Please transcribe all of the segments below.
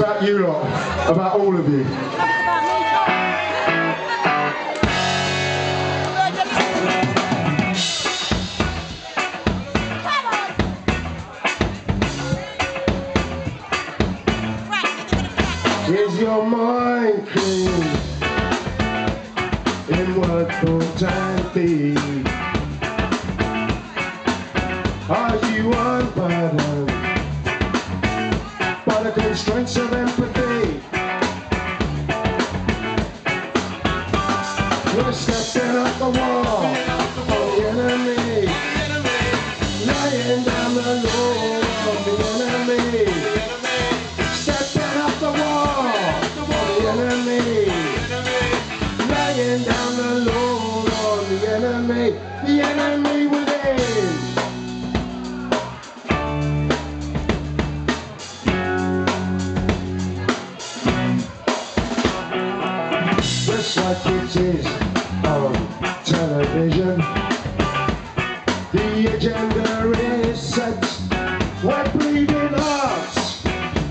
about you lot, about all of you. Is your mind clean? In what thought and deed? Are you unburdened constraints of empathy? You're stepping up the wall of the enemy, laying down the law of the enemy. Stepping up the wall of the enemy, laying down the law just like it is on television. The agenda is set. We're bleeding hearts,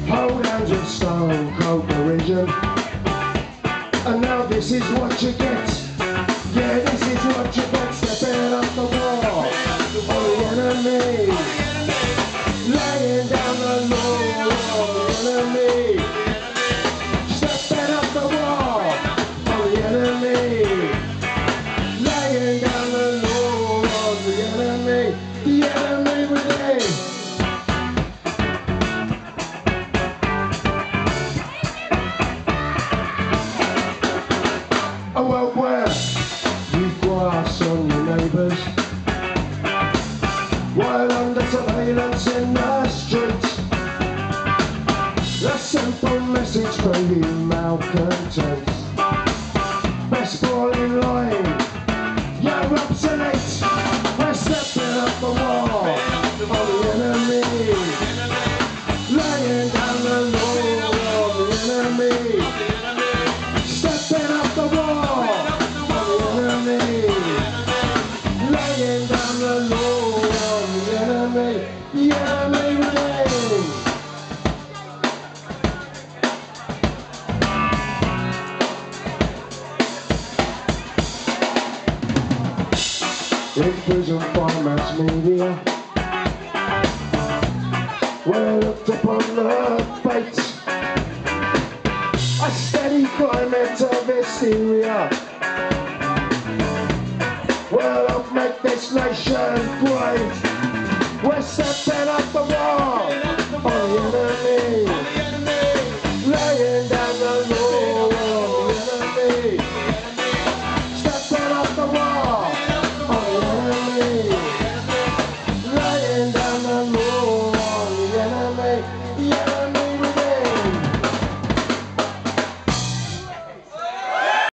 hold hands with stone cold derision. And now this is what you get. Surveillance in the streets. A simple message for you malcontents. Best ball in line, you're obsolete. We're stepping up the wall of the enemy. Laying down the law of the enemy. Stepping up the wall of the enemy. Laying down the law in prison for mass media. We're looked upon the bait. A steady climate of hysteria. We'll help make this nation great. We're setting up the wall.